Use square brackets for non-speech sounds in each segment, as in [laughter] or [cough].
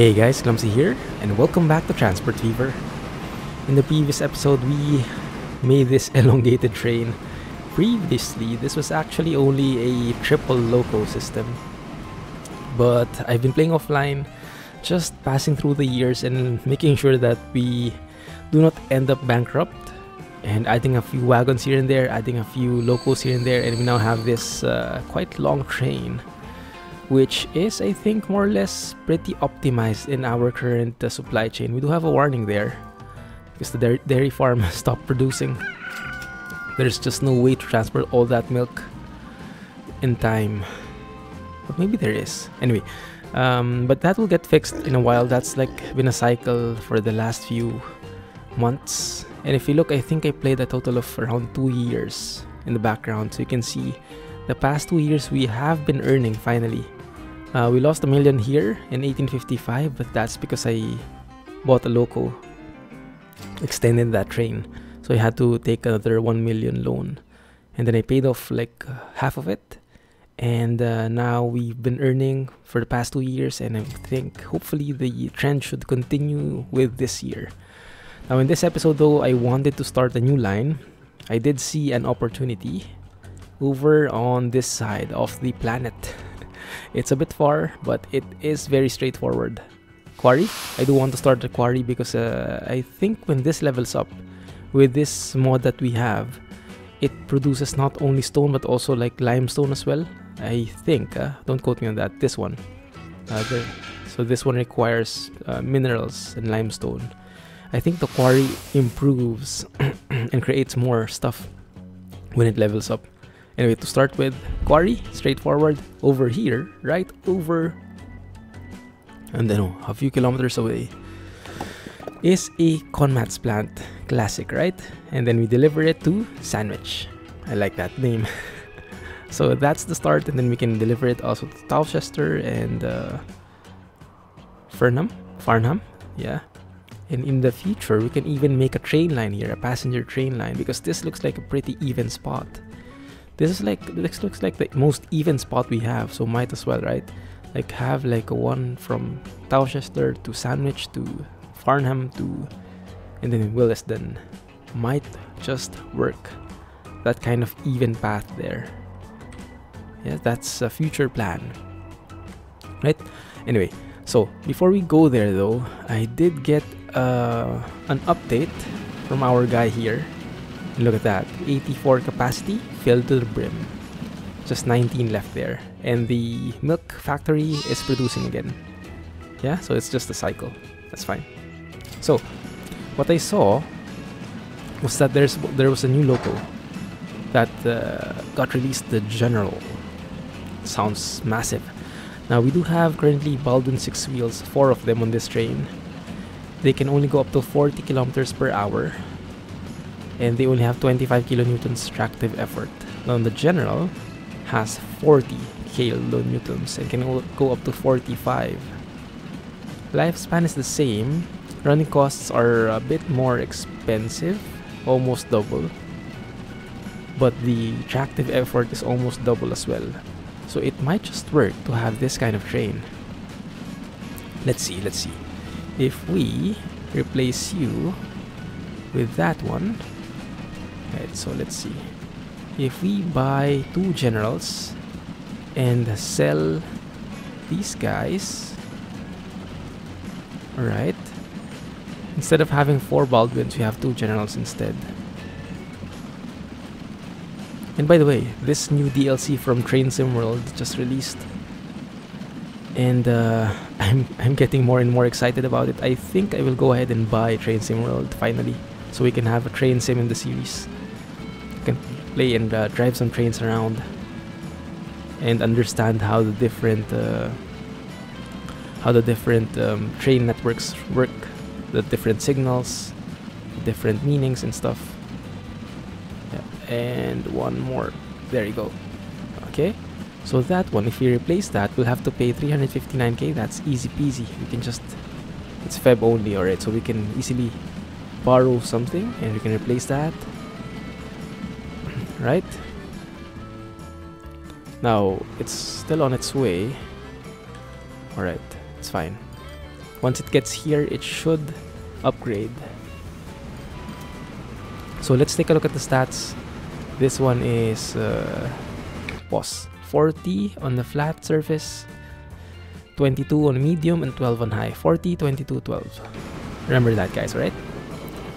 Hey guys, Clumsy here, and welcome back to Transport Fever. In the previous episode, we made this [laughs] elongated train. Previously, this was actually only a triple loco system. But I've been playing offline, just passing through the years and making sure that we do not end up bankrupt. And adding a few wagons here and there, adding a few locos here and there, and we now have this uh, quite long train which is I think more or less pretty optimized in our current uh, supply chain. We do have a warning there because the dairy farm [laughs] stopped producing. There's just no way to transport all that milk in time. But maybe there is. Anyway, um, but that will get fixed in a while. That's like been a cycle for the last few months. And if you look, I think I played a total of around two years in the background. So you can see the past two years we have been earning finally uh, we lost a million here in 1855, but that's because I bought a loco, extended that train. So I had to take another 1 million loan. And then I paid off like half of it. And uh, now we've been earning for the past two years, and I think hopefully the trend should continue with this year. Now, in this episode, though, I wanted to start a new line. I did see an opportunity over on this side of the planet it's a bit far, but it is very straightforward. Quarry? I do want to start the quarry because uh, I think when this levels up, with this mod that we have, it produces not only stone but also like limestone as well. I think, uh, don't quote me on that, this one. Uh, the, so this one requires uh, minerals and limestone. I think the quarry improves [clears throat] and creates more stuff when it levels up. Anyway, to start with, quarry, straightforward, over here, right over, and then a few kilometers away, is a Conmats plant, classic, right? And then we deliver it to Sandwich. I like that name. [laughs] so that's the start, and then we can deliver it also to Towcester and uh, Fernham, Farnham, yeah. And in the future, we can even make a train line here, a passenger train line, because this looks like a pretty even spot. This is like this looks like the most even spot we have, so might as well, right? Like have like a one from Towcester to Sandwich to Farnham to and then Willesden. Might just work. That kind of even path there. Yeah, that's a future plan. Right? Anyway, so before we go there though, I did get uh, an update from our guy here Look at that. 84 capacity filled to the brim. Just 19 left there. And the milk factory is producing again. Yeah, so it's just a cycle. That's fine. So, what I saw was that there's there was a new loco that uh, got released, the General. Sounds massive. Now we do have currently Baldwin 6 wheels, 4 of them on this train. They can only go up to 40 kilometers per hour and they only have 25 kilonewtons tractive effort. Now the General has 40 kilonewtons and can go up to 45. Lifespan is the same. Running costs are a bit more expensive, almost double. But the tractive effort is almost double as well. So it might just work to have this kind of train. Let's see, let's see. If we replace you with that one, Right, so let's see. If we buy two generals and sell these guys, right instead of having four Baldwins, we have two generals instead. And by the way, this new DLC from Train Sim World just released. And uh, [laughs] I'm, I'm getting more and more excited about it. I think I will go ahead and buy Train Sim World finally. So we can have a train sim in the series play and uh, drive some trains around and understand how the different uh, how the different um, train networks work, the different signals, different meanings and stuff. Yeah. And one more. There you go. Okay. So that one, if we replace that, we'll have to pay 359k. That's easy peasy. We can just it's Feb only, alright. So we can easily borrow something and we can replace that right? Now, it's still on its way. Alright, it's fine. Once it gets here, it should upgrade. So let's take a look at the stats. This one is uh, boss 40 on the flat surface, 22 on medium, and 12 on high. 40, 22, 12. Remember that, guys, right?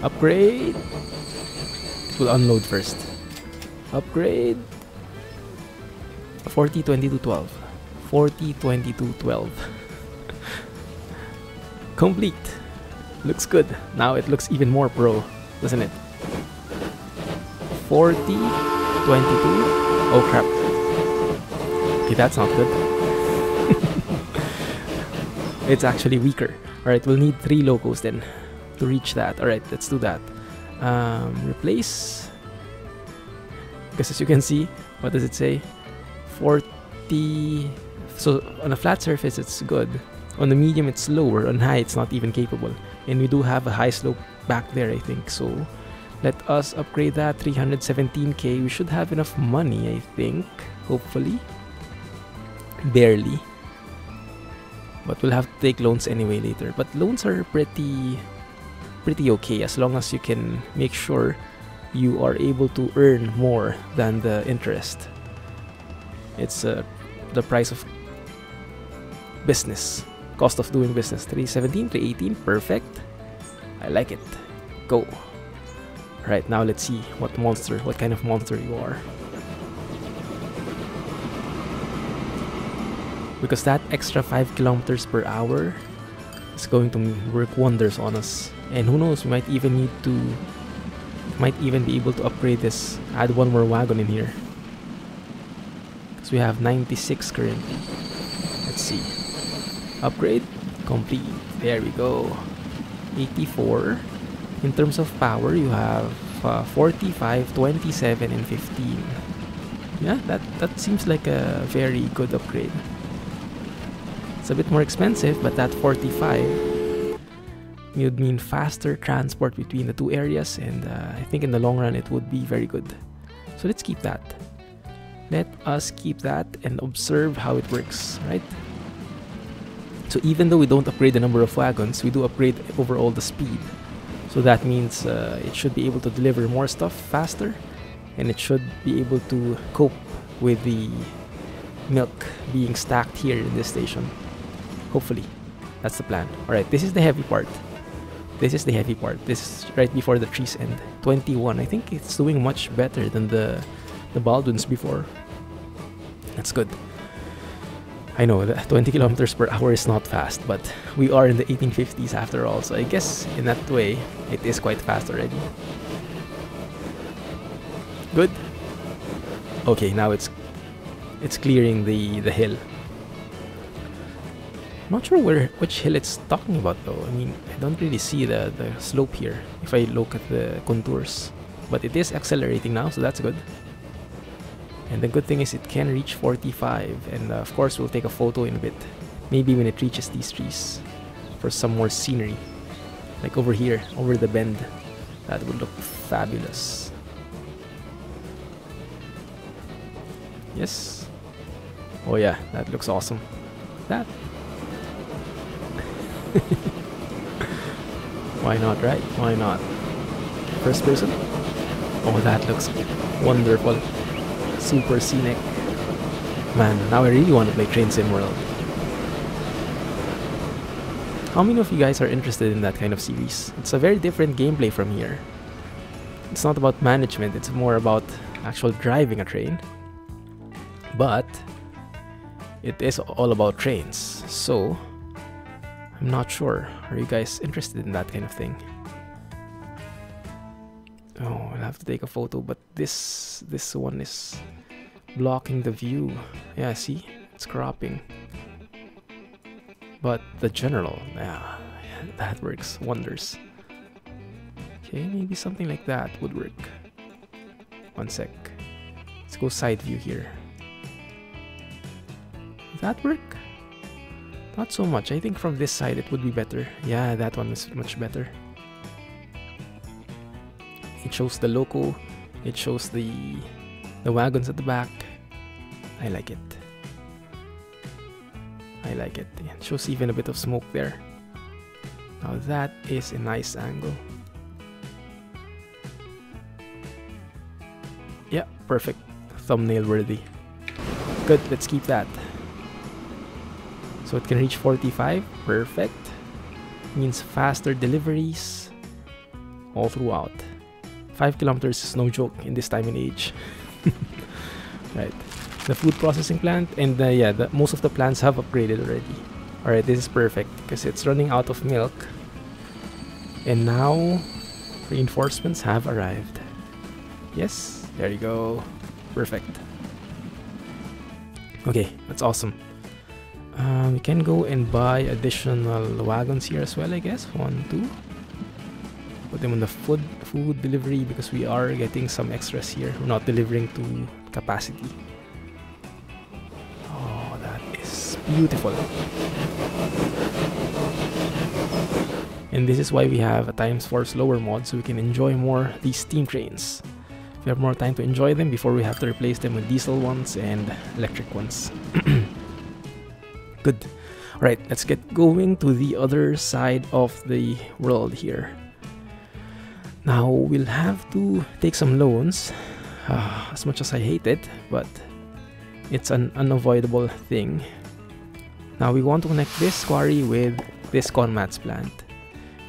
Upgrade. It will unload first. Upgrade. 40, 22, 12. 40, 22, 12. [laughs] Complete. Looks good. Now it looks even more pro, doesn't it? 40, 22. Oh crap. Okay, that's not good. [laughs] it's actually weaker. Alright, we'll need three locos then to reach that. Alright, let's do that. Um, replace. Because as you can see, what does it say? 40. So on a flat surface, it's good. On the medium, it's lower. On high, it's not even capable. And we do have a high slope back there, I think. So let us upgrade that 317k. We should have enough money, I think. Hopefully. Barely. But we'll have to take loans anyway later. But loans are pretty pretty okay as long as you can make sure you are able to earn more than the interest. It's uh, the price of business. Cost of doing business. 317, 318, perfect. I like it. Go. Right, now let's see what monster, what kind of monster you are. Because that extra 5 kilometers per hour is going to work wonders on us. And who knows, we might even need to, might even be able to upgrade this, add one more wagon in here. Because we have 96 currently. Let's see. Upgrade, complete. There we go. 84. In terms of power, you have uh, 45, 27, and 15. Yeah, that, that seems like a very good upgrade. It's a bit more expensive, but that 45 would mean faster transport between the two areas, and uh, I think in the long run it would be very good. So let's keep that. Let us keep that and observe how it works, right? So even though we don't upgrade the number of wagons, we do upgrade overall the speed. So that means uh, it should be able to deliver more stuff faster and it should be able to cope with the milk being stacked here in this station. Hopefully. That's the plan. Alright, this is the heavy part. This is the heavy part. This is right before the trees end. 21. I think it's doing much better than the, the Baldwins before. That's good. I know that 20 kilometers per hour is not fast, but we are in the 1850s after all, so I guess in that way it is quite fast already. Good. Okay, now it's it's clearing the the hill. I'm not sure where which hill it's talking about though. I mean, I don't really see the the slope here if I look at the contours, but it is accelerating now, so that's good. And the good thing is it can reach 45 and uh, of course we'll take a photo in a bit. Maybe when it reaches these trees for some more scenery. Like over here, over the bend. That would look fabulous. Yes. Oh yeah, that looks awesome. That. [laughs] Why not, right? Why not? First person? Oh, that looks wonderful super scenic. Man, now I really want to play Train Sim World. How many of you guys are interested in that kind of series? It's a very different gameplay from here. It's not about management, it's more about actual driving a train. But it is all about trains. So I'm not sure. Are you guys interested in that kind of thing? Oh, I'll have to take a photo, but this this one is blocking the view. Yeah, see? It's cropping. But the general, yeah, [laughs] that works wonders. Okay, maybe something like that would work. One sec. Let's go side view here. Does that work? Not so much. I think from this side it would be better. Yeah, that one is much better. It shows the loco. It shows the the wagons at the back. I like it. I like it. It shows even a bit of smoke there. Now that is a nice angle. Yeah, perfect. Thumbnail worthy. Good, let's keep that. So it can reach 45, perfect. Means faster deliveries all throughout. 5 kilometers is no joke in this time and age. [laughs] right. The food processing plant and yeah, the, most of the plants have upgraded already. Alright, this is perfect because it's running out of milk. And now reinforcements have arrived. Yes, there you go. Perfect. Okay, that's awesome. Uh, we can go and buy additional wagons here as well, I guess. One, two. Put them on the food food delivery because we are getting some extras here. We're not delivering to capacity. Oh, that is beautiful. And this is why we have a times 4 slower mod so we can enjoy more these steam trains. We have more time to enjoy them before we have to replace them with diesel ones and electric ones. [clears throat] Good. Alright, let's get going to the other side of the world here. Now we'll have to take some loans, uh, as much as I hate it, but it's an unavoidable thing. Now we want to connect this quarry with this Conmats plant.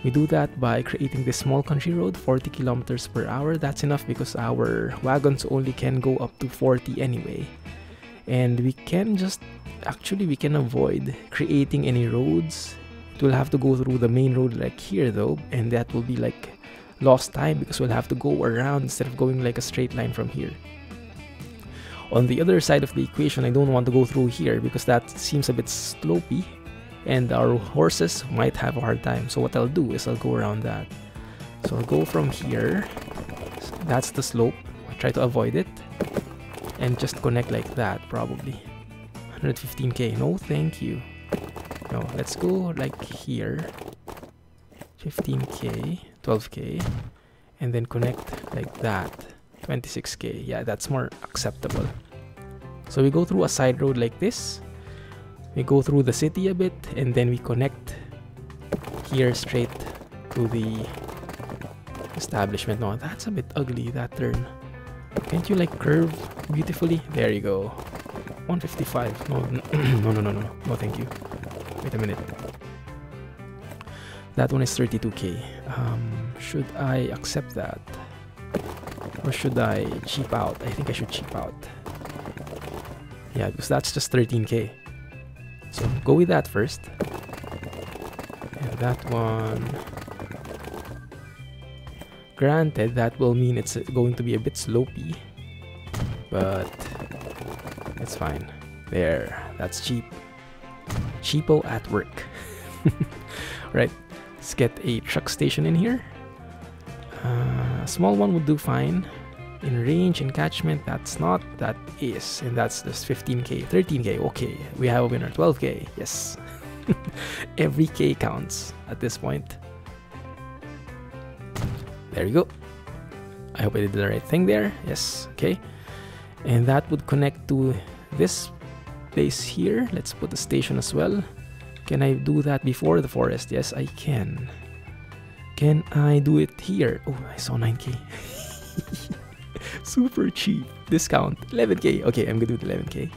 We do that by creating this small country road, 40 kilometers per hour. That's enough because our wagons only can go up to 40 anyway. And we can just, actually we can avoid creating any roads. It will have to go through the main road like here though, and that will be like lost time because we'll have to go around instead of going like a straight line from here. On the other side of the equation, I don't want to go through here because that seems a bit slopey and our horses might have a hard time. So what I'll do is I'll go around that. So I'll go from here. That's the slope. I try to avoid it. And just connect like that probably. 115k. No, thank you. No, let's go like here. 15k, 12k. And then connect like that. 26k. Yeah, that's more acceptable. So we go through a side road like this we go through the city a bit and then we connect here straight to the establishment. No, that's a bit ugly, that turn. Can't you like curve beautifully? There you go. 155. No, [clears throat] no, no, no, no. No, thank you. Wait a minute. That one is 32k. Um, should I accept that? Or should I cheap out? I think I should cheap out. Yeah, because that's just 13k. So go with that first. And that one. Granted, that will mean it's going to be a bit slopey. But it's fine. There, that's cheap. Cheapo at work. [laughs] right, let's get a truck station in here. Uh, a small one would do fine in range and catchment that's not that is and that's just 15k 13k okay we have a winner 12k yes [laughs] every k counts at this point there you go i hope i did the right thing there yes okay and that would connect to this place here let's put the station as well can i do that before the forest yes i can can i do it here oh i saw 9k [laughs] Super cheap. Discount. 11k. Okay, I'm gonna do 11k.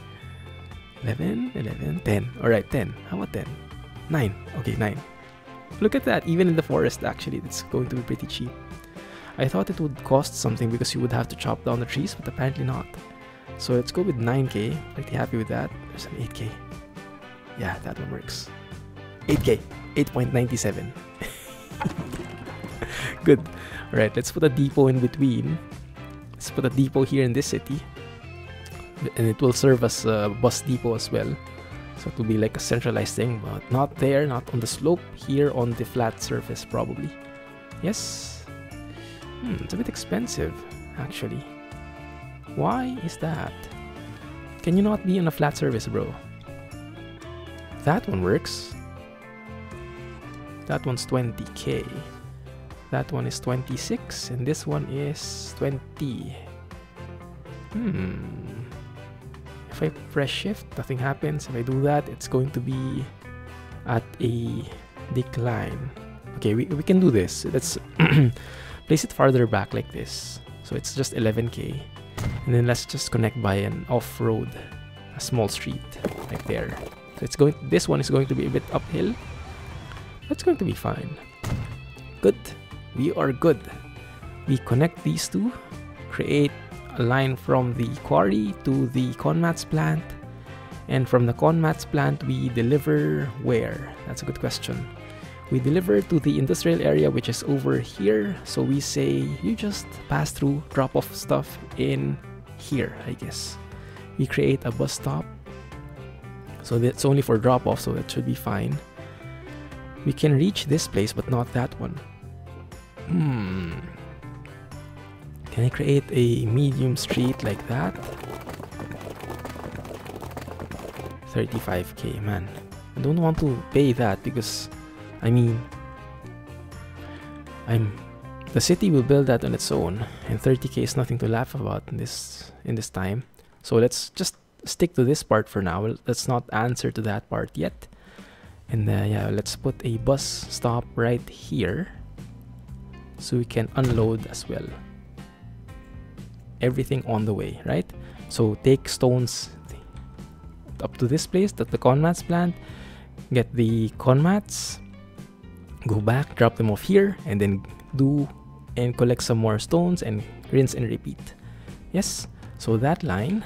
11, 11, 10. Alright, 10. How about 10? 9. Okay, 9. Look at that. Even in the forest, actually, it's going to be pretty cheap. I thought it would cost something because you would have to chop down the trees, but apparently not. So let's go with 9k. Pretty happy with that. There's an 8k. Yeah, that one works. 8k. 8.97. [laughs] Good. Alright, let's put a depot in between Let's put a depot here in this city. And it will serve as a bus depot as well. So it will be like a centralized thing, but not there, not on the slope, here on the flat surface probably. Yes. Hmm, it's a bit expensive, actually. Why is that? Can you not be on a flat service, bro? That one works. That one's 20k. That one is 26 and this one is 20. Hmm. If I press shift, nothing happens. If I do that, it's going to be at a decline. Okay, we, we can do this. Let's [clears throat] place it farther back like this. So it's just 11k. And then let's just connect by an off-road, a small street, like there. So it's going. This one is going to be a bit uphill. That's going to be fine. Good. We are good. We connect these two, create a line from the quarry to the Conmats plant, and from the Conmats plant we deliver where? That's a good question. We deliver to the industrial area which is over here. So we say you just pass through, drop off stuff in here, I guess. We create a bus stop. So that's only for drop off, so that should be fine. We can reach this place, but not that one. Hmm. Can I create a medium street like that? 35k, man. I don't want to pay that because, I mean, I'm the city will build that on its own, and 30k is nothing to laugh about in this in this time. So let's just stick to this part for now. Let's not answer to that part yet. And uh, yeah, let's put a bus stop right here so we can unload as well. Everything on the way, right? So take stones up to this place, that the Conmats plant, get the Conmats, go back, drop them off here, and then do and collect some more stones and rinse and repeat. Yes, so that line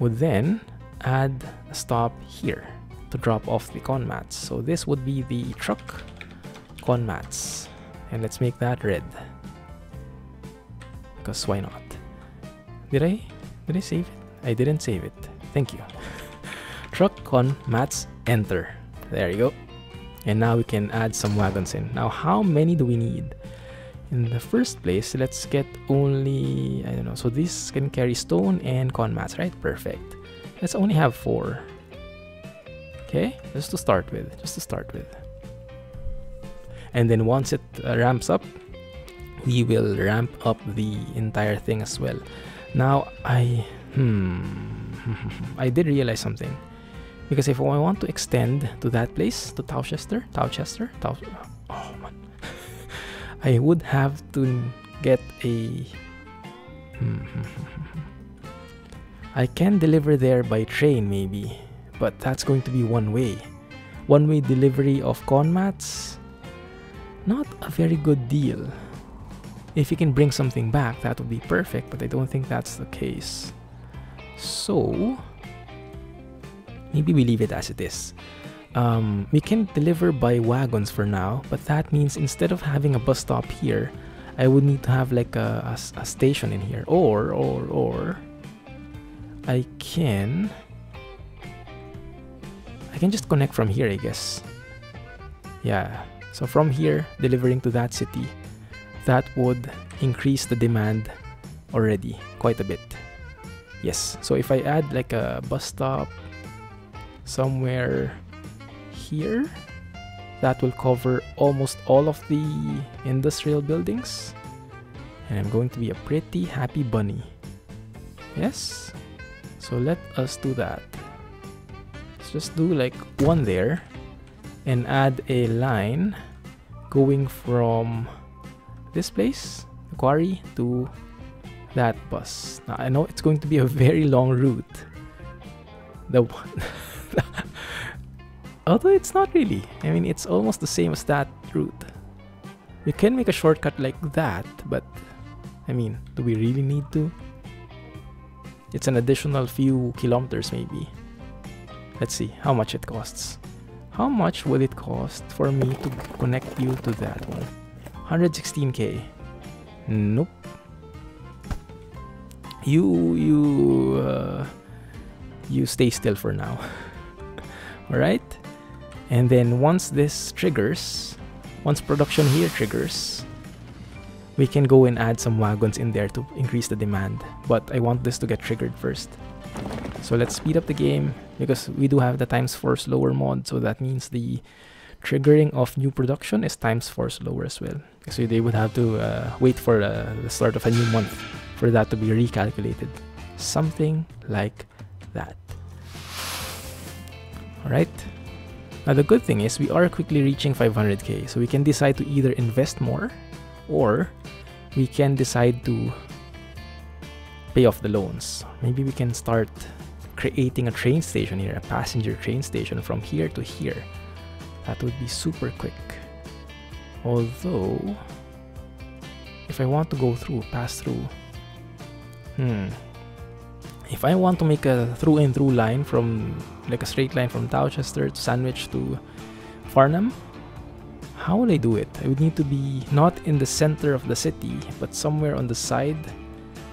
would then add a stop here to drop off the con mats. So this would be the truck con mats. And let's make that red. Because why not? Did I did I save it? I didn't save it. Thank you. [laughs] truck con mats enter. There you go. And now we can add some wagons in. Now how many do we need? in the first place let's get only i don't know so this can carry stone and Conmats right? Perfect. Let's only have four. Okay just to start with just to start with. And then once it uh, ramps up we will ramp up the entire thing as well. Now i hmm [laughs] i did realize something because if I want to extend to that place to Towchester Towchester Tow oh man [laughs] I would have to get a. Hmm. [laughs] I can deliver there by train maybe, but that's going to be one way. One way delivery of Conmats? Not a very good deal. If you can bring something back, that would be perfect, but I don't think that's the case. So, maybe we leave it as it is. Um, we can deliver by wagons for now, but that means instead of having a bus stop here, I would need to have like a, a, a station in here. Or, or, or, I can, I can just connect from here, I guess. Yeah, so from here, delivering to that city, that would increase the demand already quite a bit. Yes, so if I add like a bus stop somewhere here that will cover almost all of the industrial buildings. And I'm going to be a pretty happy bunny. Yes? So let us do that. Let's just do like one there and add a line going from this place the quarry to that bus. Now I know it's going to be a very long route. The [laughs] Although it's not really. I mean, it's almost the same as that route. We can make a shortcut like that, but I mean, do we really need to? It's an additional few kilometers maybe. Let's see how much it costs. How much would it cost for me to connect you to that one? 116k. Nope. You you uh, you stay still for now. [laughs] All right? And then once this triggers, once production here triggers, we can go and add some wagons in there to increase the demand. But I want this to get triggered first. So let's speed up the game because we do have the times 4 slower mod. So that means the triggering of new production is times 4 slower as well. So they would have to uh, wait for uh, the start of a new month for that to be recalculated. Something like that. Alright. Now the good thing is we are quickly reaching 500k, so we can decide to either invest more or we can decide to pay off the loans. Maybe we can start creating a train station here, a passenger train station from here to here. That would be super quick. Although, if I want to go through, pass through, hmm, if I want to make a through and through line from like a straight line from Towcester to Sandwich to Farnham, how would I do it? I would need to be not in the center of the city, but somewhere on the side.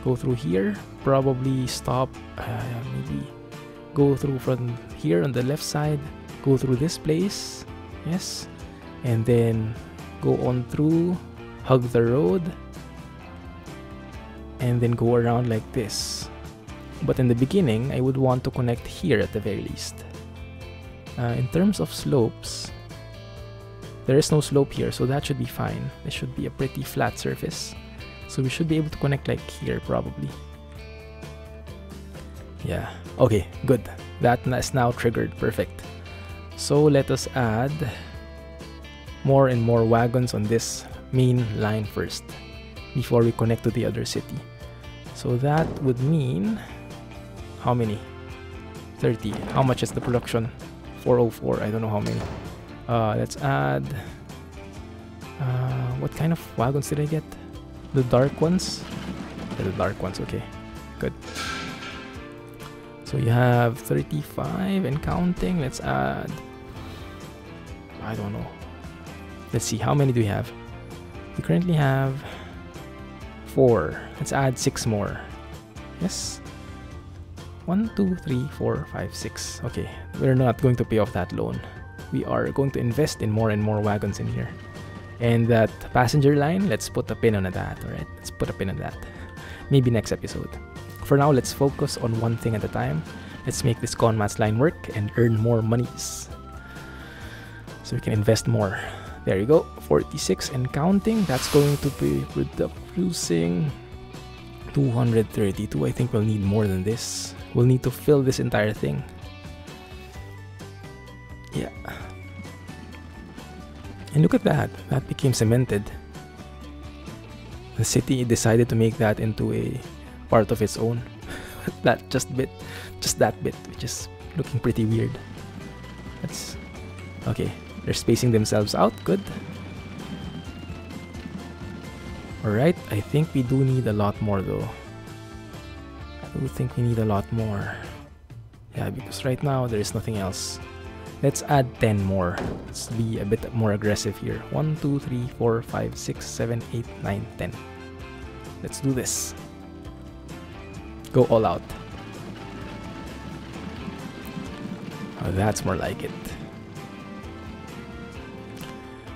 Go through here, probably stop, uh, maybe go through from here on the left side, go through this place, yes, and then go on through, hug the road, and then go around like this. But in the beginning, I would want to connect here at the very least. Uh, in terms of slopes, there is no slope here, so that should be fine. It should be a pretty flat surface. So we should be able to connect like here probably. Yeah, okay, good. That is now triggered, perfect. So let us add more and more wagons on this main line first before we connect to the other city. So that would mean how many? 30. How much is the production? 404. I don't know how many. Uh, let's add. Uh, what kind of wagons did I get? The dark ones? Yeah, the dark ones. Okay, good. So you have 35 and counting. Let's add. I don't know. Let's see. How many do we have? We currently have four. Let's add six more. Yes. One, two, three, four, five, six. Okay, we're not going to pay off that loan. We are going to invest in more and more wagons in here. And that passenger line, let's put a pin on that, alright? Let's put a pin on that. Maybe next episode. For now, let's focus on one thing at a time. Let's make this Conmats line work and earn more monies. So we can invest more. There you go, 46 and counting. That's going to be producing 232. I think we'll need more than this. We'll need to fill this entire thing. Yeah. And look at that. That became cemented. The city decided to make that into a part of its own. [laughs] that just bit, just that bit, which is looking pretty weird. That's okay. They're spacing themselves out. Good. Alright, I think we do need a lot more though. I do think we need a lot more. Yeah, because right now there is nothing else. Let's add 10 more. Let's be a bit more aggressive here. 1, 2, 3, 4, 5, 6, 7, 8, 9, 10. Let's do this. Go all out. Oh, that's more like it.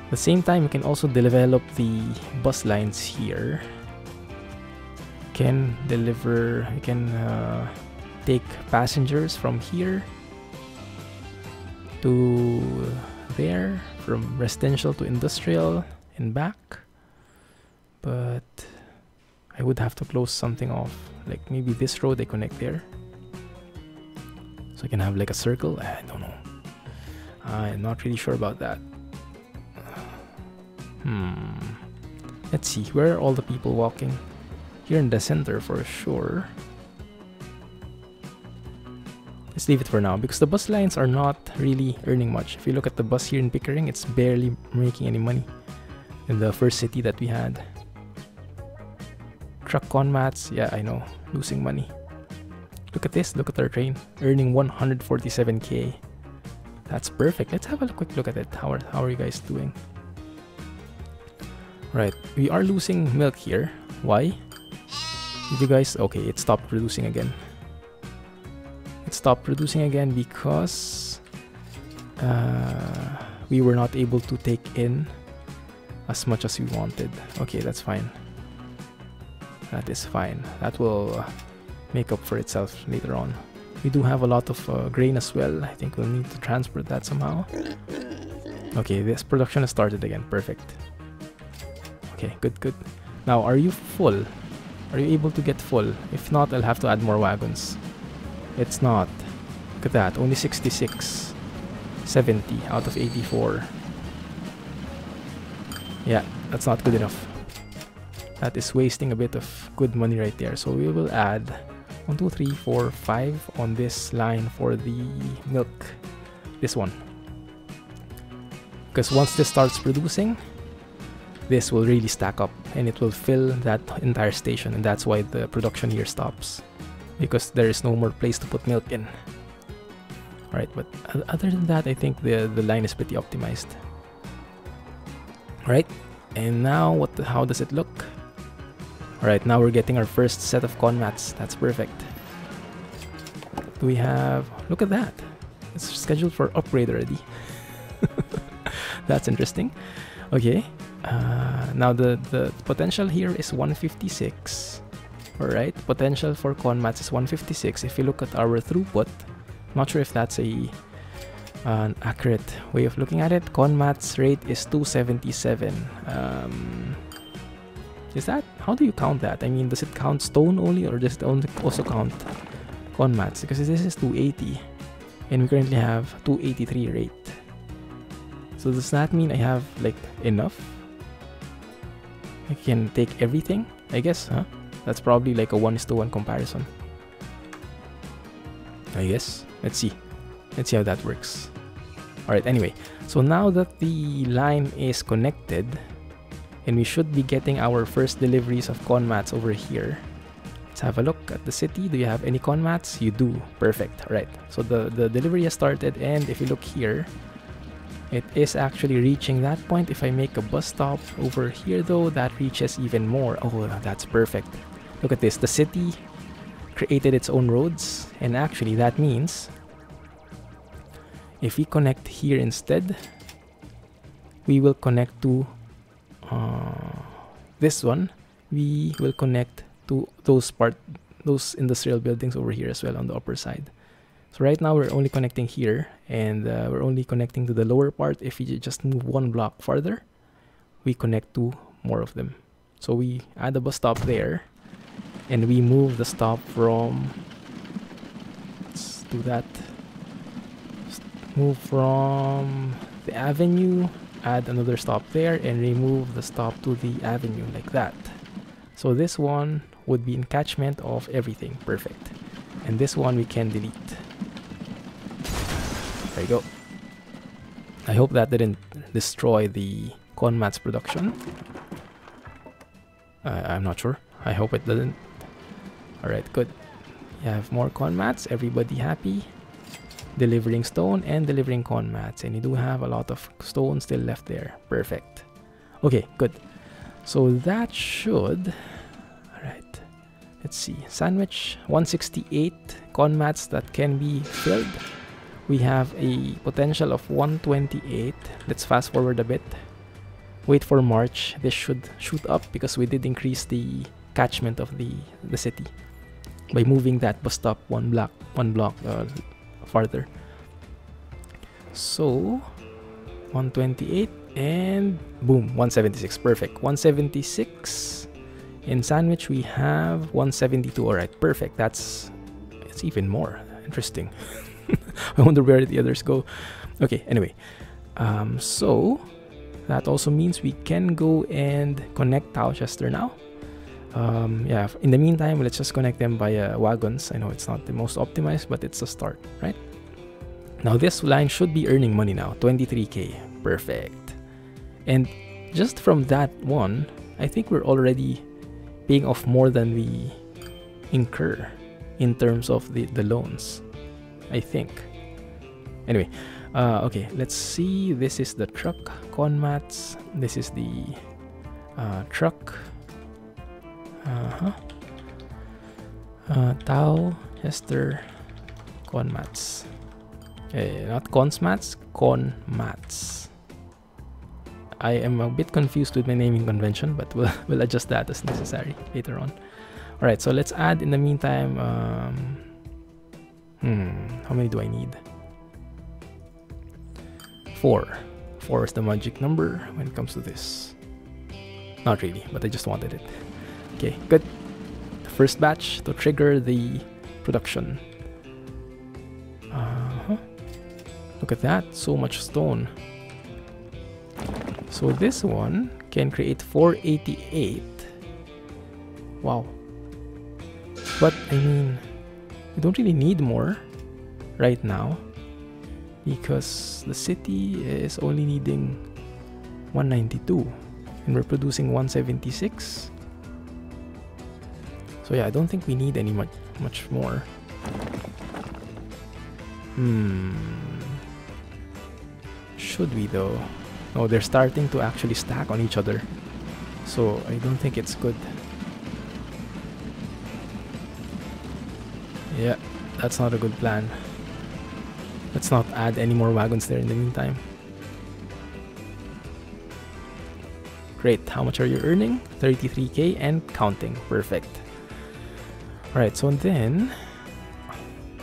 At the same time, we can also develop the bus lines here. Can deliver, we can uh, take passengers from here to there, from residential to industrial and back. But I would have to close something off. Like maybe this road I connect there. So I can have like a circle. I don't know. I'm not really sure about that. Hmm. Let's see, where are all the people walking? Here in the center for sure. Let's leave it for now because the bus lines are not really earning much. If you look at the bus here in Pickering, it's barely making any money in the first city that we had. Truck Conmats, yeah, I know, losing money. Look at this, look at our train, earning 147k. That's perfect. Let's have a quick look at it. How are, how are you guys doing? Right, we are losing milk here. Why? Did you guys... Okay, it stopped producing again. It stopped producing again because... Uh, we were not able to take in as much as we wanted. Okay, that's fine. That is fine. That will make up for itself later on. We do have a lot of uh, grain as well. I think we'll need to transport that somehow. Okay, this production has started again. Perfect. Okay, good, good. Now, are you full? Are you able to get full? If not, I'll have to add more wagons. It's not. Look at that, only 66. 70 out of 84. Yeah, that's not good enough. That is wasting a bit of good money right there. So we will add 1, 2, 3, 4, 5 on this line for the milk. This one. Because once this starts producing, this will really stack up and it will fill that entire station and that's why the production here stops because there is no more place to put milk in Alright, but other than that, I think the, the line is pretty optimized. Alright, and now what? The, how does it look? Alright, now we're getting our first set of con mats. That's perfect. We have... Look at that. It's scheduled for upgrade already. [laughs] That's interesting. Okay. Uh, now the, the potential here is 156. Alright, potential for con mats is 156. If you look at our throughput, not sure if that's a an accurate way of looking at it. Conmat's rate is 277. Um, is that how do you count that? I mean, does it count stone only, or does it also count conmats? Because this is 280, and we currently have 283 rate. So does that mean I have like enough? I can take everything, I guess, huh? That's probably like a 1 to 1 comparison. I guess. Let's see. Let's see how that works. Alright, anyway. So now that the line is connected, and we should be getting our first deliveries of conmats over here. Let's have a look at the city. Do you have any conmats? You do. Perfect. Alright. So the, the delivery has started, and if you look here, it is actually reaching that point. If I make a bus stop over here though, that reaches even more. Oh, that's perfect. Look at this. The city created its own roads and actually that means if we connect here instead we will connect to uh, this one we will connect to those part those industrial buildings over here as well on the upper side so right now we're only connecting here and uh, we're only connecting to the lower part. If we just move one block farther we connect to more of them. So we add a bus stop there and we move the stop from let's do that. Move from the avenue add another stop there and remove the stop to the avenue like that. So this one would be in catchment of everything. Perfect. And this one we can delete there you go I hope that didn't destroy the con mats production uh, I'm not sure I hope it didn't Alright, good. You have more con mats, everybody happy. Delivering stone and delivering con mats. And you do have a lot of stone still left there. Perfect. Okay, good. So that should... Alright. Let's see. Sandwich 168 con mats that can be filled. We have a potential of 128. Let's fast forward a bit. Wait for March. This should shoot up because we did increase the catchment of the, the city by moving that bus stop one block one block uh, farther. So 128 and boom 176 perfect. 176 in sandwich we have 172 all right. Perfect. That's it's even more interesting [laughs] [laughs] i wonder where the others go okay anyway um, so that also means we can go and connect Towchester now um, yeah, in the meantime, let's just connect them via wagons. I know it's not the most optimized, but it's a start, right? Now this line should be earning money now, 23k, perfect. And just from that one, I think we're already paying off more than we incur in terms of the, the loans, I think. Anyway, uh, okay, let's see. This is the truck con mats. This is the uh, truck uh-huh. Uh, Tau, Hester, Conmats. Eh, not Consmats, Conmats. I am a bit confused with my naming convention, but we'll, [laughs] we'll adjust that as necessary later on. Alright, so let's add in the meantime. Um, hmm, how many do I need? Four. Four is the magic number when it comes to this. Not really, but I just wanted it. Okay, good. The first batch to trigger the production. Uh -huh. Look at that, so much stone. So this one can create 488. Wow. But I mean, we don't really need more right now because the city is only needing 192 and we're producing 176. So yeah, I don't think we need any much much more. Hmm. Should we though? No, they're starting to actually stack on each other. So I don't think it's good. Yeah, that's not a good plan. Let's not add any more wagons there in the meantime. Great, how much are you earning? 33k and counting. Perfect. Alright, so then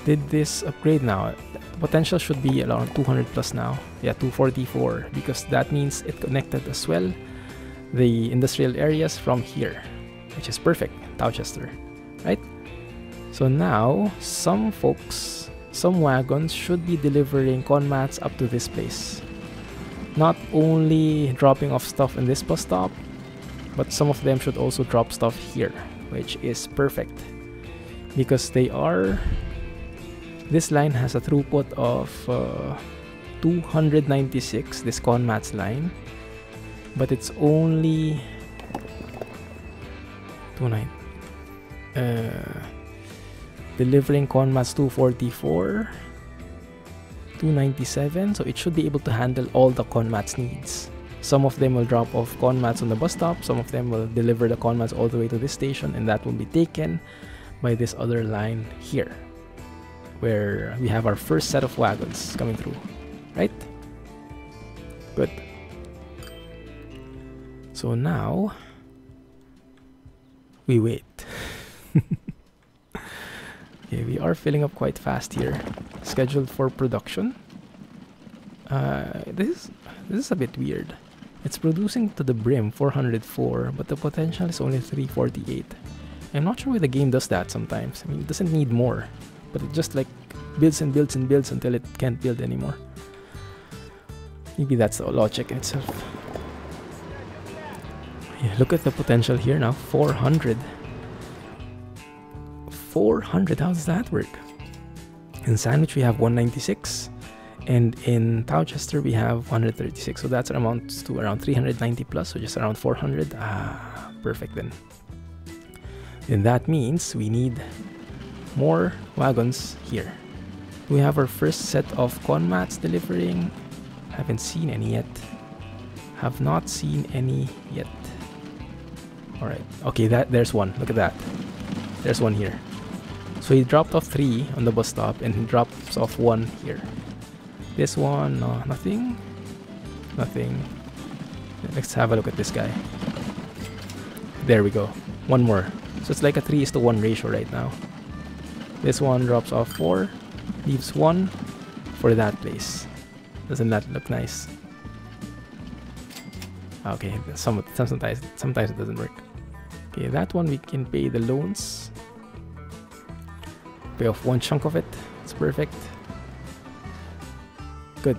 did this upgrade now? Potential should be around 200 plus now. Yeah, 244 because that means it connected as well the industrial areas from here, which is perfect, Towcester, right? So now some folks, some wagons should be delivering conmats up to this place. Not only dropping off stuff in this bus stop, but some of them should also drop stuff here, which is perfect because they are this line has a throughput of uh, 296 this conmats line but it's only 29 uh, delivering conmats 244 297 so it should be able to handle all the conmats needs. Some of them will drop off conmats on the bus stop some of them will deliver the conmats all the way to this station and that will be taken by this other line here where we have our first set of wagons coming through right? Good. So now we wait [laughs] okay we are filling up quite fast here scheduled for production uh, this is this is a bit weird it's producing to the brim 404 but the potential is only 348 I'm not sure why the game does that sometimes. I mean, it doesn't need more, but it just like builds and builds and builds until it can't build anymore. Maybe that's the logic in itself. Yeah, look at the potential here now. 400. 400, how does that work? In Sandwich we have 196 and in Towcester, we have 136 so that's amounts to around 390 plus so just around 400 ah perfect then and that means we need more wagons here. We have our first set of conmats delivering. Haven't seen any yet. Have not seen any yet. Alright. Okay, that there's one. Look at that. There's one here. So he dropped off three on the bus stop and he drops off one here. This one, no, nothing. Nothing. Let's have a look at this guy. There we go. One more. So it's like a 3 is to 1 ratio right now. This one drops off 4, leaves 1 for that place. Doesn't that look nice? Okay, some, sometimes, sometimes it doesn't work. Okay, that one we can pay the loans. Pay off one chunk of it. It's perfect. Good.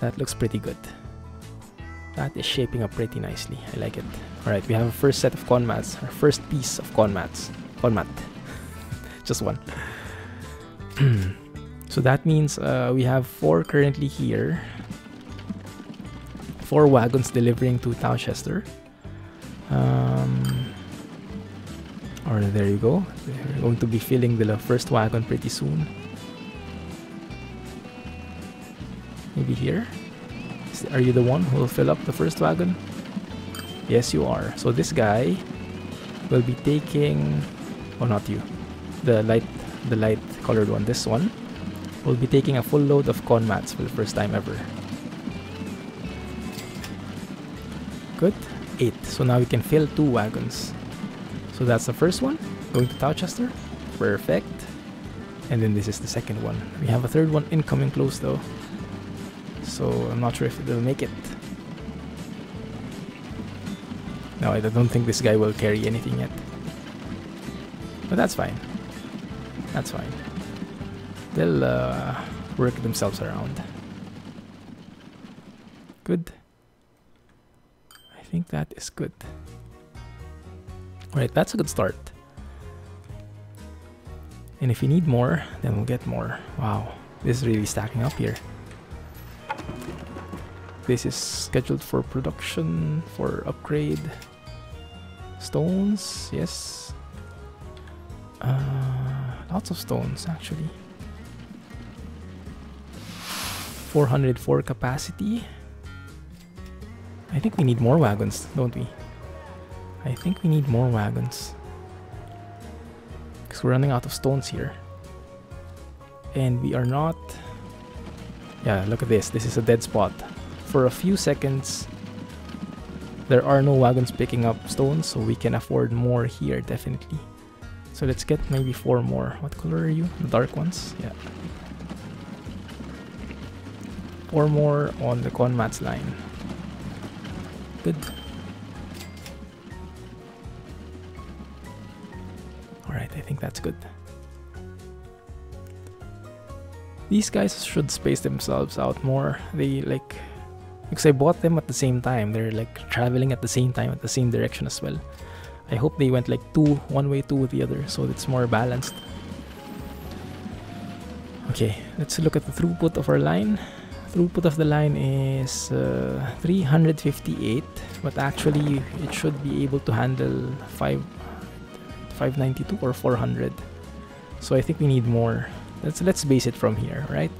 That looks pretty good. That is shaping up pretty nicely. I like it. Alright, we have a first set of conmats. Our first piece of conmats. Conmat. [laughs] Just one. [clears throat] so that means uh, we have four currently here. Four wagons delivering to Towcester. Um, or there you go. We're going to be filling the first wagon pretty soon. Maybe here. Are you the one who will fill up the first wagon? Yes, you are. So this guy will be taking... Oh, not you. The light, the light colored one. This one will be taking a full load of conmats for the first time ever. Good. Eight. So now we can fill two wagons. So that's the first one. Going to Towcester. Perfect. And then this is the second one. We have a third one incoming close though so I'm not sure if they'll make it. No, I don't think this guy will carry anything yet. But that's fine. That's fine. They'll, uh, work themselves around. Good. I think that is good. Alright, that's a good start. And if you need more, then we'll get more. Wow, this is really stacking up here. This is scheduled for production, for upgrade. Stones, yes. Uh, lots of stones, actually. 404 capacity. I think we need more wagons, don't we? I think we need more wagons. Because we're running out of stones here. And we are not... Yeah, look at this. This is a dead spot. For a few seconds, there are no wagons picking up stones, so we can afford more here, definitely. So let's get maybe four more. What color are you? The dark ones? Yeah. Four more on the Conmats line. Good. Think that's good. These guys should space themselves out more. They like because I bought them at the same time. They're like traveling at the same time at the same direction as well. I hope they went like two one way, two the other, so it's more balanced. Okay, let's look at the throughput of our line throughput of the line is uh, 358 but actually it should be able to handle 5 592 or 400 so I think we need more. Let's let's base it from here right?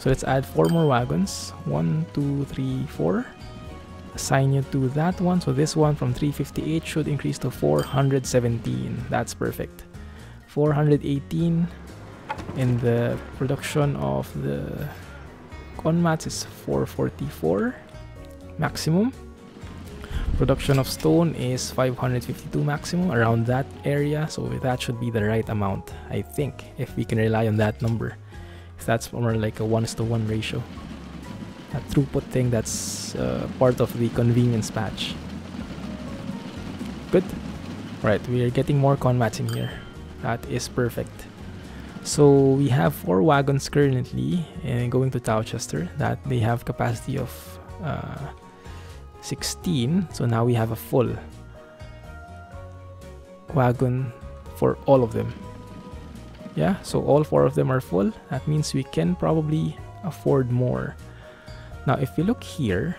So let's add four more wagons. One two three four. Assign you to that one. So this one from 358 should increase to 417 that's perfect. 418 in the production of the Conmats is 444 maximum. Production of stone is 552 maximum, around that area. So that should be the right amount, I think, if we can rely on that number. That's more like a 1 to 1 ratio. That throughput thing, that's uh, part of the convenience patch. Good. Right, we are getting more Conmats in here. That is perfect. So we have four wagons currently and going to Towcester that they have capacity of uh, 16. So now we have a full wagon for all of them. Yeah, so all four of them are full. That means we can probably afford more. Now, if you look here,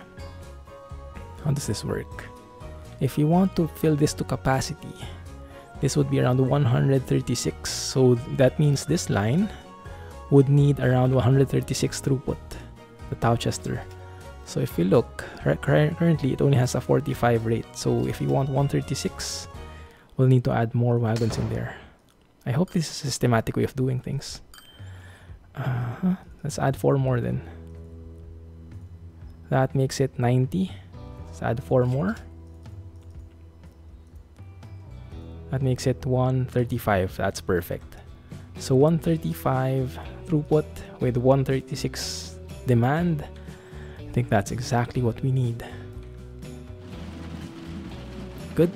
how does this work? If you want to fill this to capacity, this would be around 136 so that means this line would need around 136 throughput the Towcester so if you look currently it only has a 45 rate so if you want 136 we'll need to add more wagons in there I hope this is a systematic way of doing things uh -huh. let's add four more then that makes it 90 let's add four more That makes it 135. That's perfect. So 135 throughput with 136 demand. Think that's exactly what we need. Good.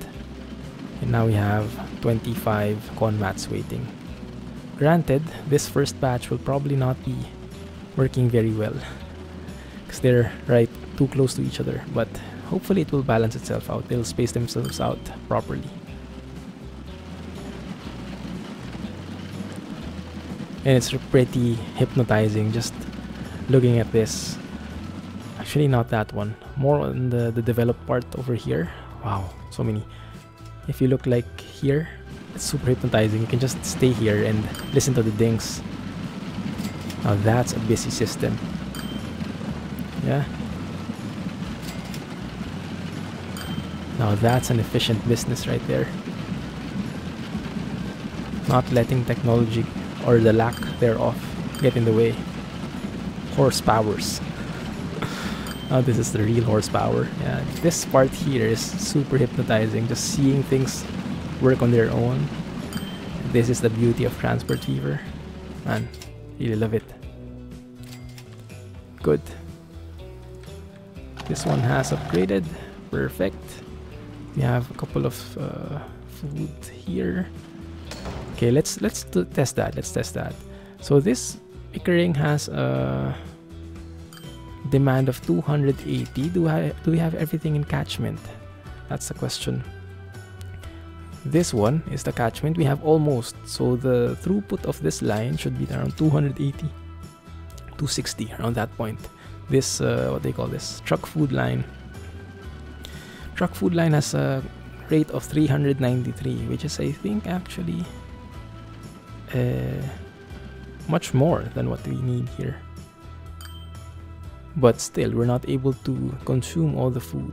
And now we have 25 conmats waiting. Granted, this first batch will probably not be working very well because they're right too close to each other, but hopefully it will balance itself out. They'll space themselves out properly. and it's pretty hypnotizing just looking at this actually not that one. More on the the developed part over here. Wow so many. If you look like here it's super hypnotizing. You can just stay here and listen to the dings. Now that's a busy system. Yeah. Now that's an efficient business right there. Not letting technology or the lack thereof get in the way. Horsepowers. Oh, this is the real horsepower. Yeah, this part here is super hypnotizing. Just seeing things work on their own. This is the beauty of Transport Fever. Man, really love it. Good. This one has upgraded. Perfect. We have a couple of uh, food here. Okay, let's let's test that. Let's test that. So this Pickering has a demand of 280. Do I do we have everything in catchment? That's the question. This one is the catchment. We have almost. So the throughput of this line should be around 280, 260 around that point. This uh, what they call this truck food line. Truck food line has a rate of 393, which is I think actually uh, much more than what we need here. But still, we're not able to consume all the food.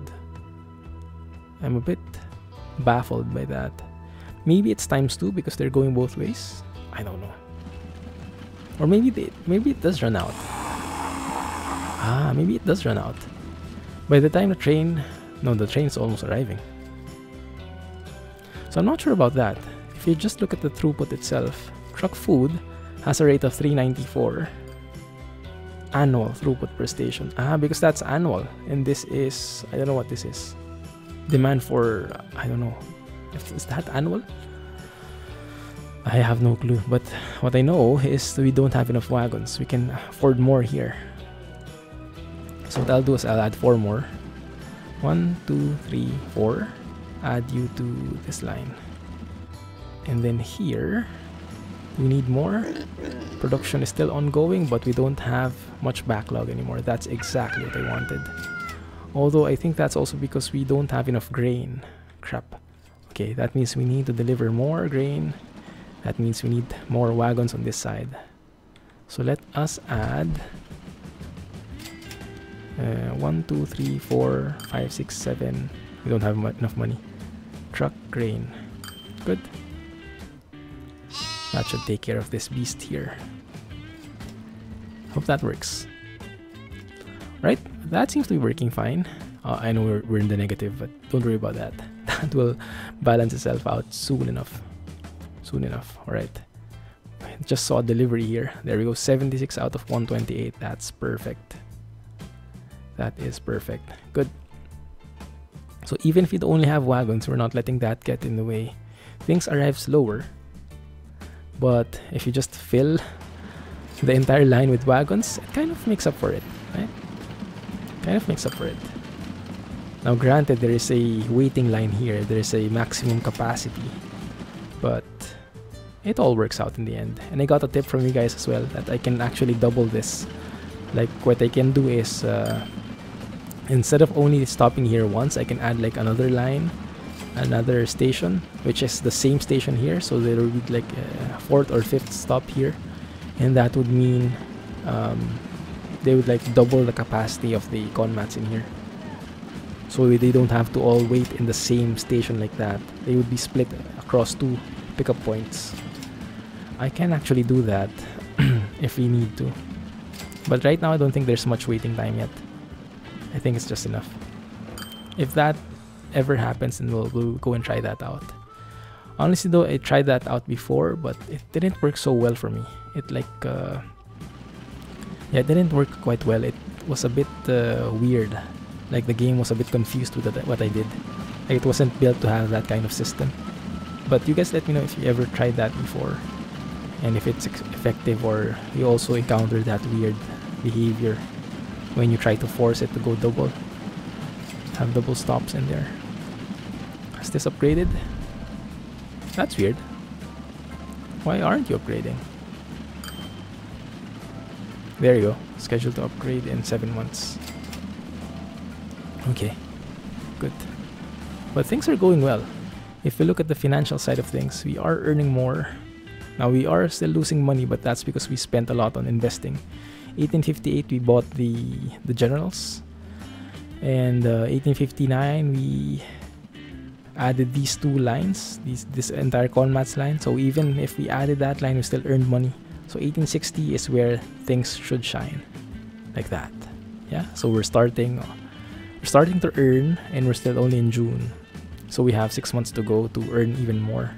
I'm a bit baffled by that. Maybe it's times two because they're going both ways. I don't know. Or maybe they, maybe it does run out. Ah, maybe it does run out. By the time the train, no, the train's almost arriving. So I'm not sure about that. If you just look at the throughput itself, truck food has a rate of 394 annual throughput per station. Ah, because that's annual, and this is I don't know what this is. Demand for I don't know. If, Is that annual? I have no clue, but what I know is we don't have enough wagons. We can afford more here. So what I'll do is I'll add four more. One, two, three, four. Add you to this line. And then here, we need more. Production is still ongoing, but we don't have much backlog anymore. That's exactly what I wanted. Although I think that's also because we don't have enough grain. Crap. Okay, that means we need to deliver more grain. That means we need more wagons on this side. So let us add uh, 1, 2, 3, 4, 5, 6, 7. We don't have enough money. Truck grain. Good. That should take care of this beast here. Hope that works. Right, that seems to be working fine. Uh, I know we're, we're in the negative, but don't worry about that. [laughs] That will balance itself out soon enough. Soon enough, alright. Just saw delivery here. There we go, 76 out of 128. That's perfect. That is perfect. Good. So even if you only have wagons, we're not letting that get in the way. Things arrive slower, but if you just fill the entire line with wagons, it kind of makes up for it, right? Kind of makes up for it. Now granted, there is a waiting line here, there is a maximum capacity, but it all works out in the end. And I got a tip from you guys as well that I can actually double this. Like what I can do is, uh, instead of only stopping here once, I can add like another line another station which is the same station here. So there will be like a fourth or fifth stop here. And that would mean um, they would like double the capacity of the conmats in here. So they don't have to all wait in the same station like that. They would be split across two pickup points. I can actually do that [clears throat] if we need to. But right now I don't think there's much waiting time yet. I think it's just enough. If that ever happens, and we'll, we'll go and try that out. Honestly, though, I tried that out before, but it didn't work so well for me. It like, uh, yeah, it didn't work quite well. It was a bit uh, weird. Like the game was a bit confused with what I did. Like it wasn't built to have that kind of system. But you guys let me know if you ever tried that before, and if it's effective, or you also encounter that weird behavior when you try to force it to go double. Have double stops in there. Is this upgraded? That's weird. Why aren't you upgrading? There you go. Scheduled to upgrade in 7 months. Okay. Good. But things are going well. If we look at the financial side of things, we are earning more. Now we are still losing money, but that's because we spent a lot on investing. 1858 we bought the the generals and uh, 1859 we added these two lines, these this entire Conmats line. So even if we added that line, we still earned money. So 1860 is where things should shine, like that. Yeah. So we're starting, uh, we're starting to earn, and we're still only in June. So we have six months to go to earn even more.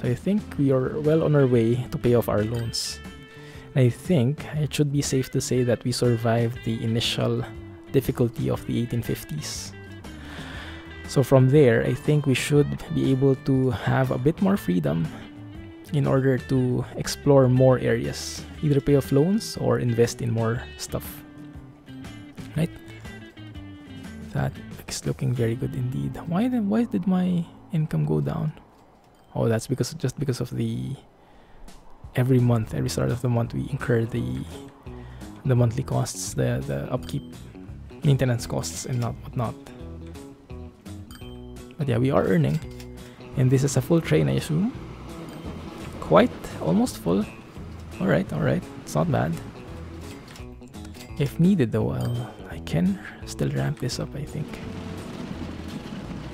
So I think we are well on our way to pay off our loans. I think it should be safe to say that we survived the initial difficulty of the 1850s. So from there, I think we should be able to have a bit more freedom in order to explore more areas, either pay off loans or invest in more stuff. Right? That is looking very good indeed. Why then? Why did my income go down? Oh, that's because just because of the every month, every start of the month, we incur the the monthly costs, the the upkeep, maintenance costs, and not whatnot. But yeah, we are earning, and this is a full train, I assume. Quite, almost full. All right, all right, it's not bad. If needed, though, I'll, I can still ramp this up. I think.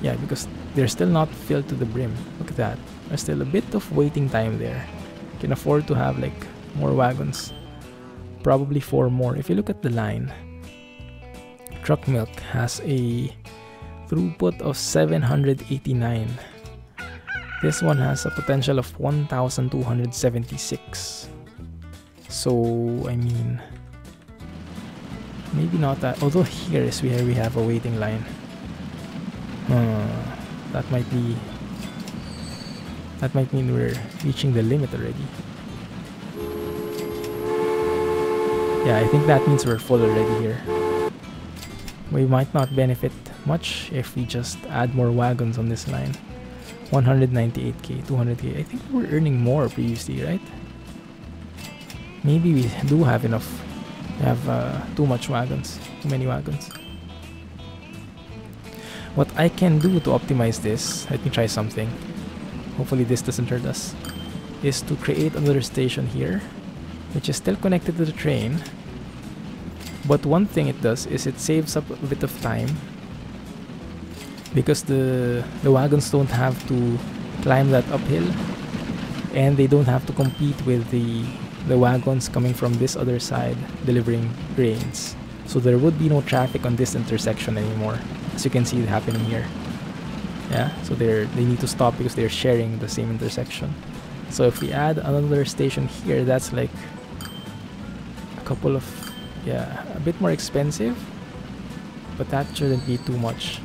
Yeah, because they're still not filled to the brim. Look at that. There's still a bit of waiting time there. Can afford to have like more wagons probably four more. If you look at the line, truck milk has a throughput of 789. This one has a potential of 1276. So, I mean, maybe not that. Although here is where we have a waiting line. Uh, that might be. That might mean we're reaching the limit already. Yeah, I think that means we're full already here. We might not benefit much if we just add more wagons on this line. 198k, 200k. I think we were earning more previously, right? Maybe we do have enough. We have uh, too much wagons, too many wagons. What I can do to optimize this, let me try something. Hopefully this doesn't hurt us. Is to create another station here, which is still connected to the train, but one thing it does is it saves up a bit of time because the the wagons don't have to climb that uphill and they don't have to compete with the the wagons coming from this other side delivering grains. So there would be no traffic on this intersection anymore. As you can see it happening here. Yeah, so they're they need to stop because they're sharing the same intersection. So if we add another station here, that's like a couple of yeah a bit more expensive but that shouldn't be too much.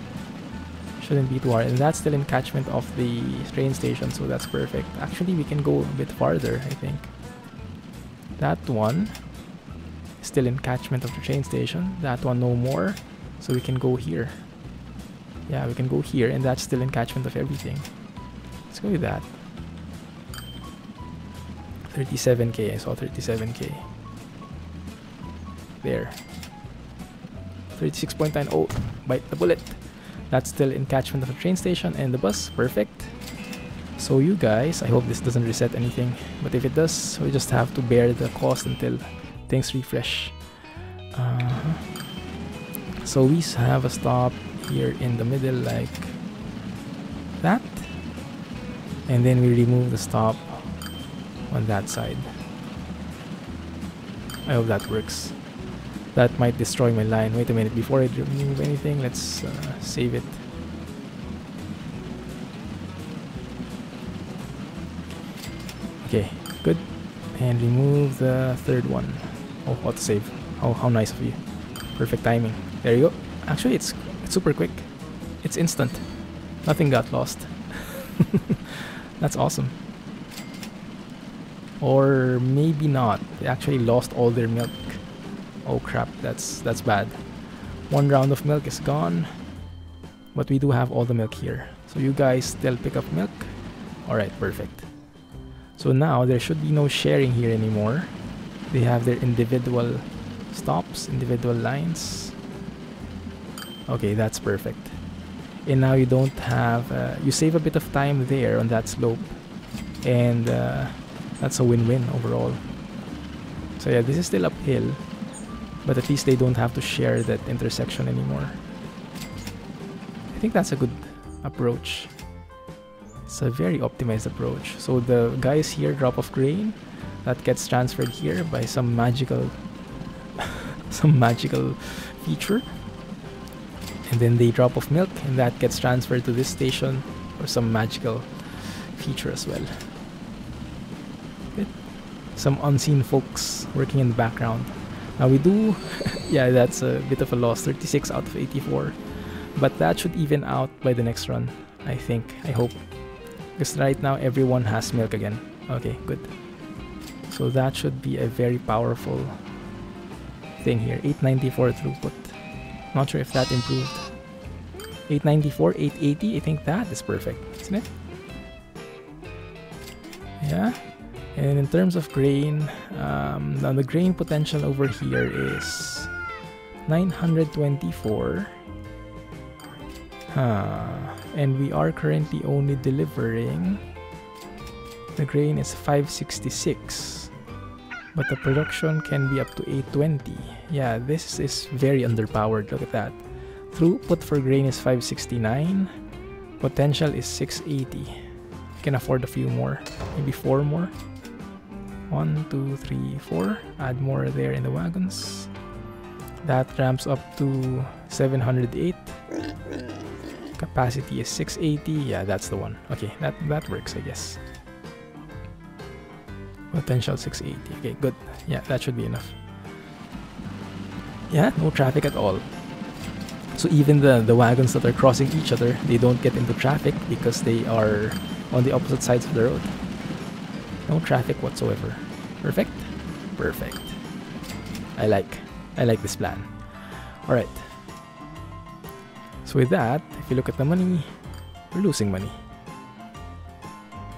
Shouldn't be too hard. And that's still in catchment of the train station so that's perfect. Actually we can go a bit farther I think. That one is still in catchment of the train station. That one no more so we can go here. Yeah we can go here and that's still in catchment of everything. Let's go with that. 37k I saw 37k there. 36.9. Oh, bite the bullet. That's still in catchment of the train station and the bus. Perfect. So you guys, I hope this doesn't reset anything. But if it does, we just have to bear the cost until things refresh. Uh, so we have a stop here in the middle like that. And then we remove the stop on that side. I hope that works that might destroy my line. Wait a minute, before I remove anything, let's uh, save it. Okay, good. And remove the third one. Oh, what to save. Oh, how nice of you. Perfect timing. There you go. Actually, it's, it's super quick. It's instant. Nothing got lost. [laughs] That's awesome. Or maybe not. They actually lost all their milk. Oh crap, that's that's bad. One round of milk is gone. But we do have all the milk here. So you guys still pick up milk? Alright, perfect. So now there should be no sharing here anymore. They have their individual stops, individual lines. Okay, that's perfect. And now you don't have, uh, you save a bit of time there on that slope. And uh, that's a win-win overall. So yeah, this is still uphill but at least they don't have to share that intersection anymore. I think that's a good approach. It's a very optimized approach. So the guys here drop off grain that gets transferred here by some magical [laughs] some magical feature. And then they drop off milk and that gets transferred to this station or some magical feature as well. Some unseen folks working in the background. Now we do, [laughs] yeah, that's a bit of a loss, 36 out of 84. But that should even out by the next run, I think, I hope. Because right now everyone has milk again. Okay, good. So that should be a very powerful thing here. 894 throughput. Not sure if that improved. 894, 880, I think that is perfect, isn't it? Yeah. And in terms of grain, um, now the grain potential over here is 924. Huh. And we are currently only delivering the grain is 566 but the production can be up to 820 yeah this is very underpowered look at that. Throughput for grain is 569 potential is 680 you can afford a few more maybe four more one two three four add more there in the wagons that ramps up to 708 capacity is 680 yeah that's the one okay that that works i guess Potential 680. Okay, good. Yeah, that should be enough. Yeah, no traffic at all. So even the, the wagons that are crossing each other, they don't get into traffic because they are on the opposite sides of the road. No traffic whatsoever. Perfect? Perfect. I like. I like this plan. Alright. So with that, if you look at the money, we're losing money.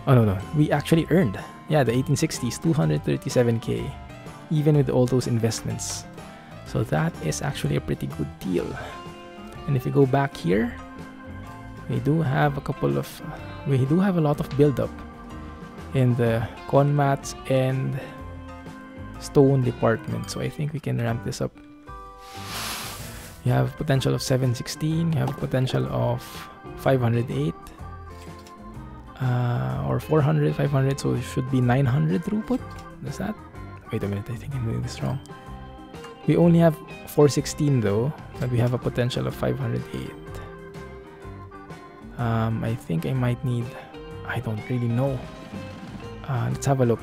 Oh no no, we actually earned yeah, the 1860s, 237k, even with all those investments. So that is actually a pretty good deal. And if you go back here, we do have a couple of, we do have a lot of build-up in the conmats and stone department. So I think we can ramp this up. You have potential of 716, you have a potential of 508, uh, or 400 500 so it should be 900 throughput. Is that? Wait a minute i think i'm doing this wrong. We only have 416 though but we have a potential of 508 um, i think i might need i don't really know uh, let's have a look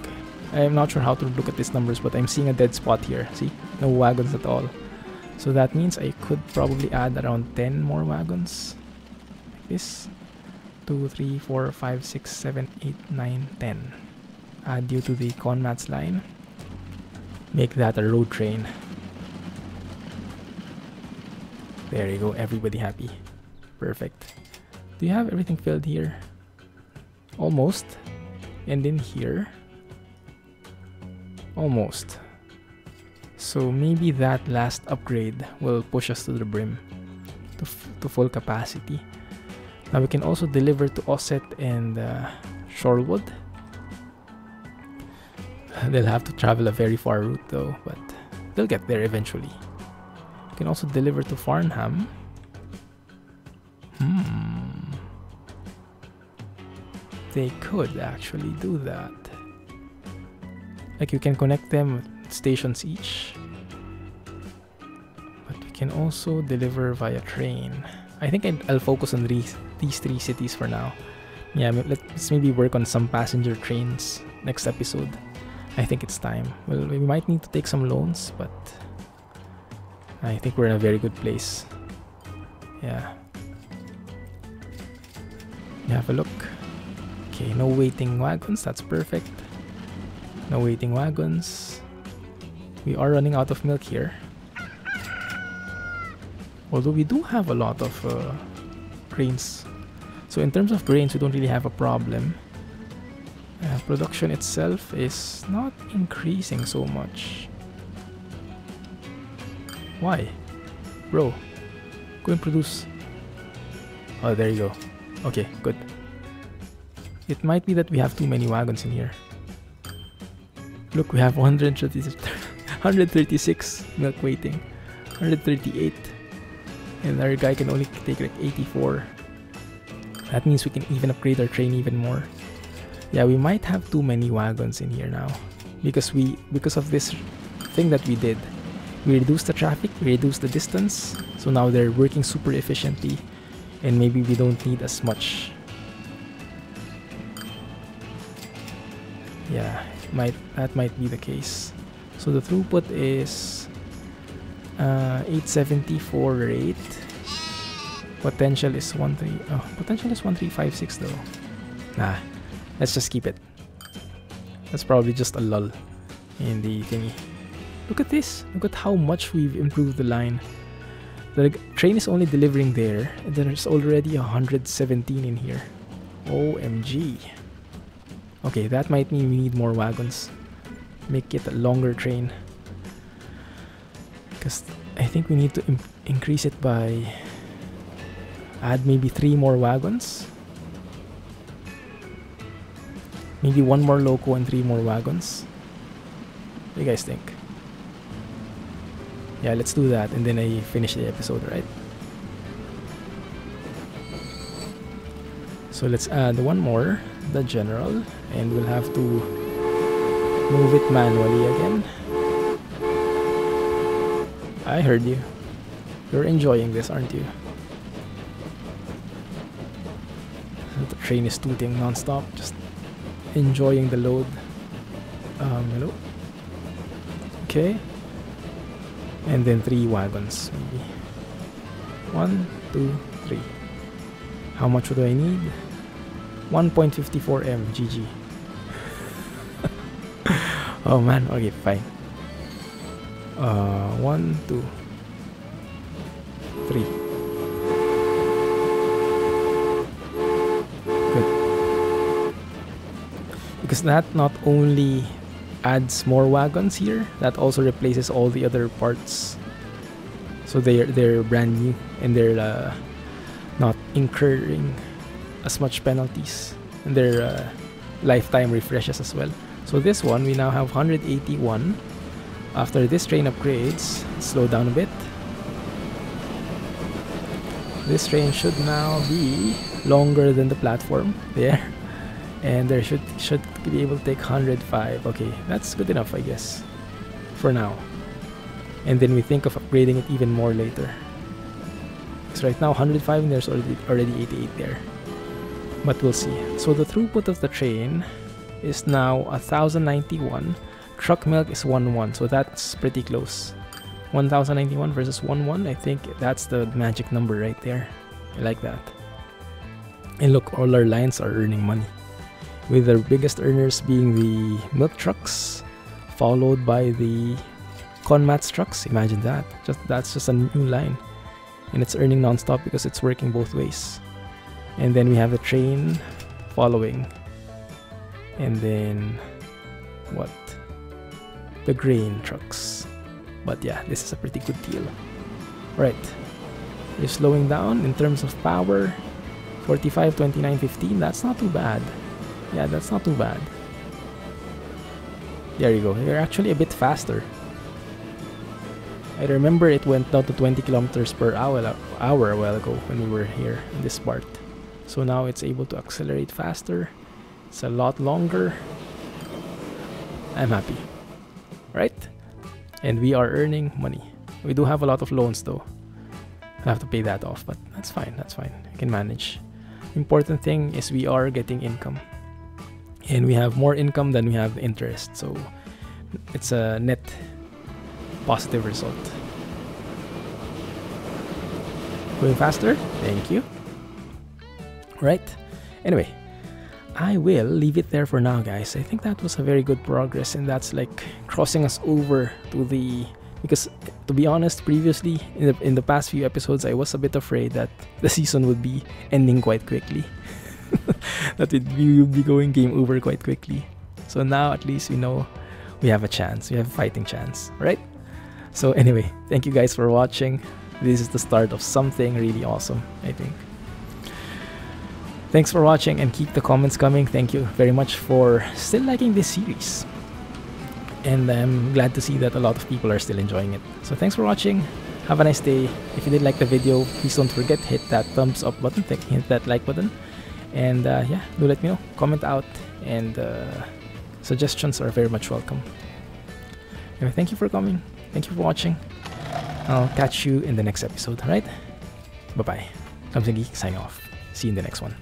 i'm not sure how to look at these numbers but i'm seeing a dead spot here see no wagons at all so that means i could probably add around 10 more wagons like this 2, 3, 4, 5, 6, 7, 8, 9, 10. Uh, due to the Conmats line, make that a road train. There you go, everybody happy. Perfect. Do you have everything filled here? Almost. And in here? Almost. So maybe that last upgrade will push us to the brim, to, to full capacity. Now we can also deliver to Osset and uh, Shorewood. [laughs] They'll have to travel a very far route though, but they'll get there eventually. We can also deliver to Farnham. Hmm. They could actually do that. Like you can connect them stations each. But we can also deliver via train. I think i will focus on these these three cities for now. Yeah, let's maybe work on some passenger trains next episode. I think it's time. Well, we might need to take some loans, but I think we're in a very good place. Yeah. Have a look. Okay, no waiting wagons. That's perfect. No waiting wagons. We are running out of milk here. Although we do have a lot of uh, grains. So in terms of grains, we don't really have a problem. Uh, production itself is not increasing so much. Why? Bro, go and produce. Oh, there you go. Okay, good. It might be that we have too many wagons in here. Look, we have 136 milk [laughs] waiting. 138 and our guy can only take like 84 that means we can even upgrade our train even more. Yeah we might have too many wagons in here now. Because we because of this thing that we did. We reduced the traffic we reduced the distance. So now they're working super efficiently. And maybe we don't need as much yeah might that might be the case so the throughput is uh, 874 rate. Potential is 13. Oh, potential is 1356 though. Nah, let's just keep it. That's probably just a lull in the thingy. Look at this. Look at how much we've improved the line. The train is only delivering there, and there's already 117 in here. OMG. Okay, that might mean we need more wagons. Make it a longer train. Because I think we need to increase it by... Add maybe three more wagons. Maybe one more loco and three more wagons. What do you guys think? Yeah, let's do that and then I finish the episode, right? So let's add one more, the general, and we'll have to move it manually again. I heard you. You're enjoying this, aren't you? The train is tooting non-stop, just enjoying the load. Um, hello? Okay. And then three wagons, maybe. One, two, three. How much do I need? 1.54 M, GG. Oh man, okay, fine. Uh, one, two, three. because that not only adds more wagons here that also replaces all the other parts. So they're they're brand new and they're uh, not incurring as much penalties. And their uh, lifetime refreshes as well so this one we now have 181 after this train upgrades slow down a bit. This train should now be longer than the platform [laughs] there. And there should should be able to take 105 okay that's good enough I guess for now. And then we think of upgrading it even more later. So right now 105 and there's already already 88 there. But we'll see. So the throughput of the train is now 1091 truck milk is 1-1 so that's pretty close 1091 versus 1-1 I think that's the magic number right there I like that and look all our lines are earning money with the biggest earners being the milk trucks, followed by the Conmats trucks. Imagine that. Just that's just a new line. And it's earning non-stop because it's working both ways. And then we have the train following. And then what? The grain trucks. But yeah, this is a pretty good deal. Right. You're slowing down in terms of power. 45, 29, 15. That's not too bad. Yeah, that's not too bad. There you go. You're actually a bit faster. I remember it went down to 20 kilometers per hour, hour a while ago when we were here in this part. So now it's able to accelerate faster. It's a lot longer. I'm happy. Right? And we are earning money. We do have a lot of loans though. I have to pay that off, but that's fine. That's fine. I can manage. Important thing is we are getting income and we have more income than we have interest so it's a net positive result going faster thank you right anyway I will leave it there for now guys I think that was a very good progress and that's like crossing us over to the because to be honest previously in the, in the past few episodes I was a bit afraid that the season would be ending quite quickly [laughs] that it, we will be going game over quite quickly. So now at least we know we have a chance. We have a fighting chance, right? So anyway, thank you guys for watching. This is the start of something really awesome, I think. Thanks for watching and keep the comments coming. Thank you very much for still liking this series. And I'm glad to see that a lot of people are still enjoying it. So thanks for watching. Have a nice day. If you did like the video, please don't forget hit that thumbs up button, hit that like button. And uh, yeah do let me know. Comment out. And uh, suggestions are very much welcome. Anyway thank you for coming. Thank you for watching. I'll catch you in the next episode. Alright bye bye Clumsy Geek signing off. See you in the next one